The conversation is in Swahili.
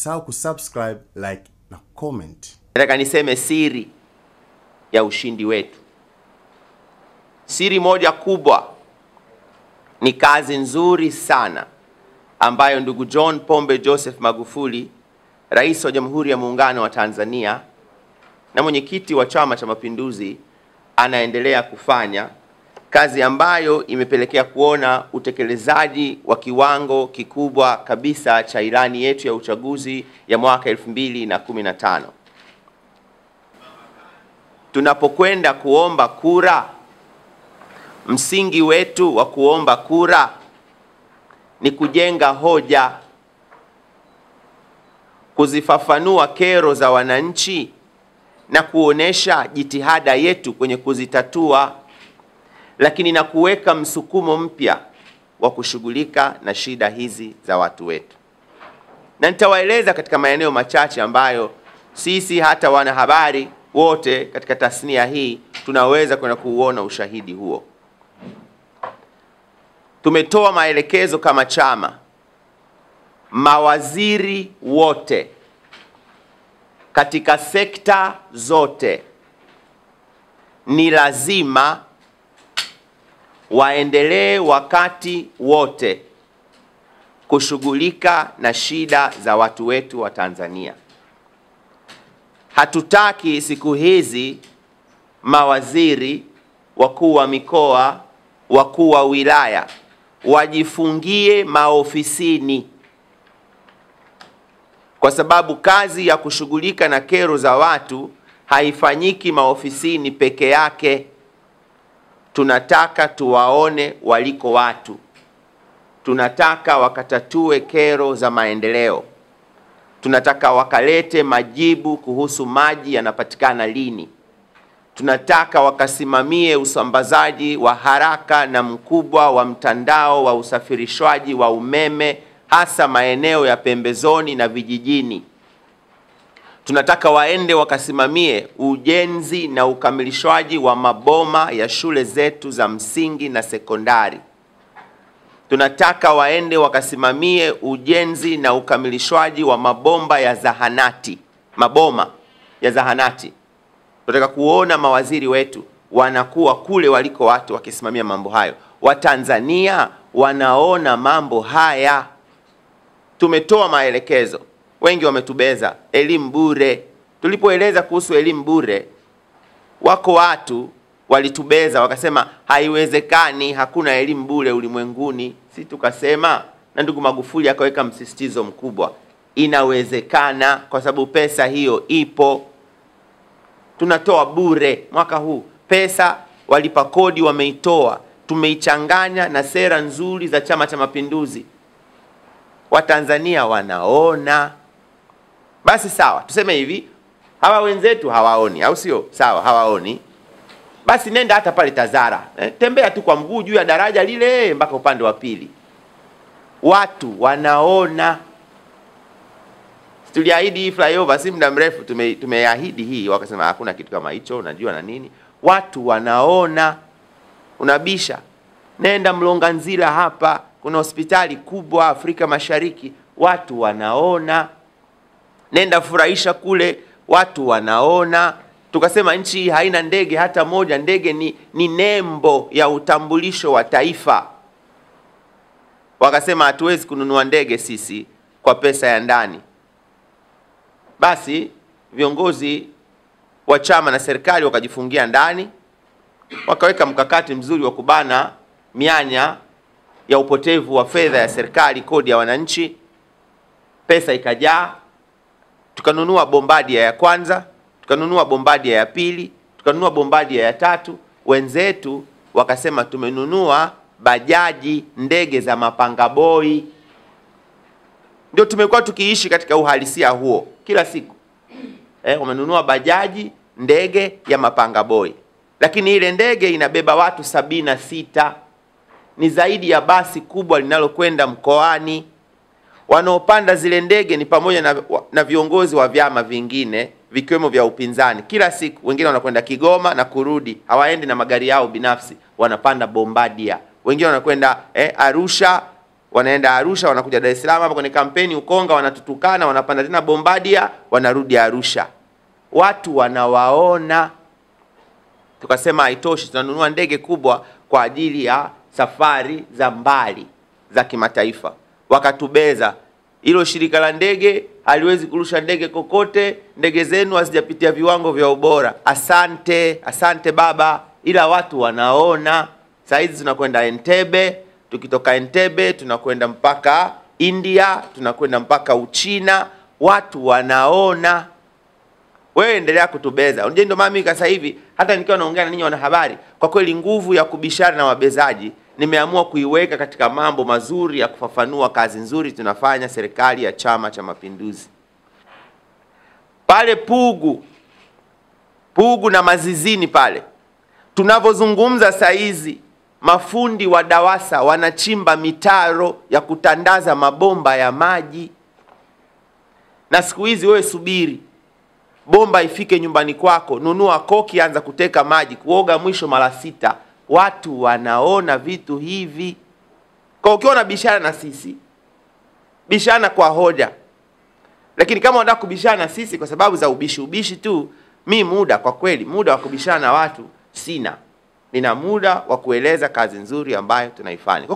usisahau kusubscribe, like na comment. Nataka niseme siri ya ushindi wetu. Siri moja kubwa ni kazi nzuri sana ambayo ndugu John Pombe Joseph Magufuli, Rais wa Jamhuri ya Muungano wa Tanzania na mwenyekiti wa Chama cha Mapinduzi anaendelea kufanya, kazi ambayo imepelekea kuona utekelezaji wa kiwango kikubwa kabisa cha ilani yetu ya uchaguzi ya mwaka 2015. Tunapokwenda kuomba kura, msingi wetu wa kuomba kura ni kujenga hoja, kuzifafanua kero za wananchi na kuonesha jitihada yetu kwenye kuzitatua, lakini na kuweka msukumo mpya wa kushughulika na shida hizi za watu wetu. Na nitawaeleza katika maeneo machache ambayo sisi hata wanahabari wote katika tasnia hii tunaweza kwenda kuuona ushahidi huo. Tumetoa maelekezo kama chama, mawaziri wote katika sekta zote ni lazima waendelee wakati wote kushughulika na shida za watu wetu wa Tanzania. Hatutaki siku hizi mawaziri, wakuu wa mikoa, wakuu wa wilaya wajifungie maofisini, kwa sababu kazi ya kushughulika na kero za watu haifanyiki maofisini peke yake. Tunataka tuwaone waliko watu, tunataka wakatatue kero za maendeleo, tunataka wakalete majibu kuhusu maji yanapatikana lini, tunataka wakasimamie usambazaji wa haraka na mkubwa wa mtandao wa usafirishwaji wa umeme hasa maeneo ya pembezoni na vijijini. Tunataka waende wakasimamie ujenzi na ukamilishwaji wa maboma ya shule zetu za msingi na sekondari. Tunataka waende wakasimamie ujenzi na ukamilishwaji wa mabomba ya zahanati, maboma ya zahanati. Tunataka kuona mawaziri wetu wanakuwa kule waliko watu wakisimamia mambo hayo. Watanzania wanaona mambo haya. Tumetoa maelekezo, wengi wametubeza, elimu bure. Tulipoeleza kuhusu elimu bure, wako watu walitubeza wakasema haiwezekani, hakuna elimu bure ulimwenguni. Si tukasema, na ndugu Magufuli akaweka msisitizo mkubwa, inawezekana kwa sababu pesa hiyo ipo. Tunatoa bure mwaka huu, pesa walipa kodi wameitoa, tumeichanganya na sera nzuri za Chama cha Mapinduzi. Watanzania wanaona. Basi sawa, tuseme hivi, hawa wenzetu hawaoni, au sio? Sawa, hawaoni. Basi nenda hata pale Tazara, eh, tembea tu kwa mguu juu ya daraja lile mpaka upande wa pili, watu wanaona. Tuliahidi hii flyover si muda mrefu, tume, tumeahidi hii, wakasema hakuna kitu kama hicho, unajua na nini. Watu wanaona, unabisha. Nenda Mlonganzila hapa, kuna hospitali kubwa Afrika Mashariki, watu wanaona. Nenda furahisha kule, watu wanaona. Tukasema nchi hii haina ndege hata moja. Ndege ni, ni nembo ya utambulisho wa taifa. Wakasema hatuwezi kununua ndege sisi kwa pesa ya ndani. Basi viongozi wa chama na serikali wakajifungia ndani, wakaweka mkakati mzuri wa kubana mianya ya upotevu wa fedha ya serikali, kodi ya wananchi. Pesa ikajaa, tukanunua bombadia ya kwanza, tukanunua bombadia ya pili, tukanunua bombadia ya tatu. Wenzetu wakasema tumenunua bajaji, ndege za mapanga boi. Ndio tumekuwa tukiishi katika uhalisia huo kila siku eh, wamenunua bajaji, ndege ya mapanga boi, lakini ile ndege inabeba watu sabini na sita ni zaidi ya basi kubwa linalokwenda mkoani. Wanaopanda zile ndege ni pamoja na, na viongozi wa vyama vingine vikiwemo vya upinzani. Kila siku wengine wanakwenda Kigoma na kurudi, hawaendi na magari yao binafsi, wanapanda Bombardier. Wengine wanakwenda eh, Arusha wanaenda Arusha, wanakuja Dar es Salaam hapa kwenye kampeni Ukonga, wanatutukana, wanapanda tena Bombadia, wanarudi Arusha. Watu wanawaona. Tukasema haitoshi, tunanunua ndege kubwa kwa ajili ya safari za mbali za kimataifa. Wakatubeza, hilo shirika la ndege haliwezi kurusha ndege kokote, ndege zenu hazijapitia viwango vya ubora. Asante, asante baba, ila watu wanaona. Saa hizi tunakwenda Entebbe, tukitoka Entebbe tunakwenda mpaka India, tunakwenda mpaka Uchina, watu wanaona. Wewe endelea kutubeza. Unajua ndio maana mimi sasa hivi hata nikiwa naongea na ninyi wanahabari, kwa kweli nguvu ya kubishana na wabezaji nimeamua kuiweka katika mambo mazuri ya kufafanua kazi nzuri tunafanya serikali ya Chama cha Mapinduzi. Pale Pugu, Pugu na Mazizini pale tunavyozungumza saa hizi, mafundi wa DAWASA wanachimba mitaro ya kutandaza mabomba ya maji, na siku hizi wewe subiri bomba ifike nyumbani kwako, nunua koki, anza kuteka maji, kuoga mwisho mara sita. Watu wanaona vitu hivi. Kwa ukiwa na bishana na sisi, bishana kwa hoja, lakini kama unataka kubishana na sisi kwa sababu za ubishi ubishi tu, mi muda kwa kweli, muda wa kubishana na watu sina. Nina muda wa kueleza kazi nzuri ambayo tunaifanya.